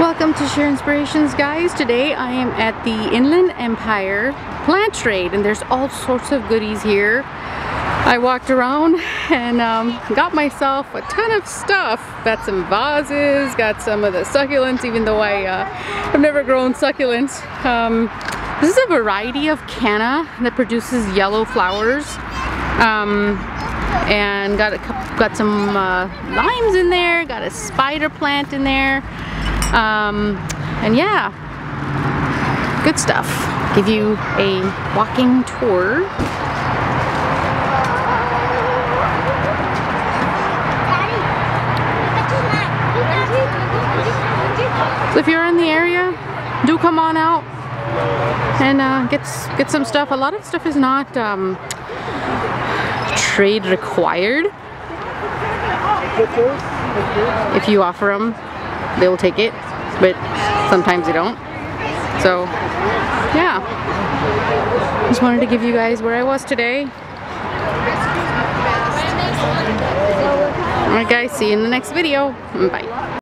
Welcome to Sheer Inspirations guys. Today I am at the Inland Empire plant trade and there's all sorts of goodies here. I walked around and um, got myself a ton of stuff. Got some vases, got some of the succulents even though I uh, have never grown succulents. Um, this is a variety of canna that produces yellow flowers. Um, and got a, got some uh, limes in there, got a spider plant in there, um, and yeah, good stuff. Give you a walking tour. So if you're in the area, do come on out and uh, get get some stuff. A lot of stuff is not um, trade required. If you offer them, they will take it, but sometimes they don't. So, yeah. Just wanted to give you guys where I was today. Alright guys, see you in the next video. Bye.